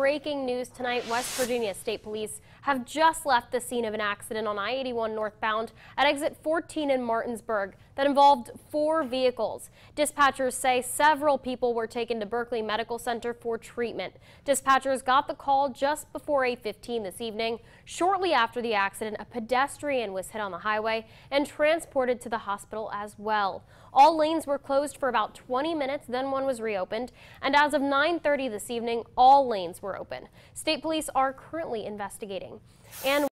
breaking news tonight. West Virginia State Police have just left the scene of an accident on I-81 northbound at exit 14 in Martinsburg that involved four vehicles. Dispatchers say several people were taken to Berkeley Medical Center for treatment. Dispatchers got the call just before 8:15 this evening. Shortly after the accident, a pedestrian was hit on the highway and transported to the hospital as well. All lanes were closed for about 20 minutes, then one was reopened, and as of 9:30 this evening, all lanes were open. State police are currently investigating. And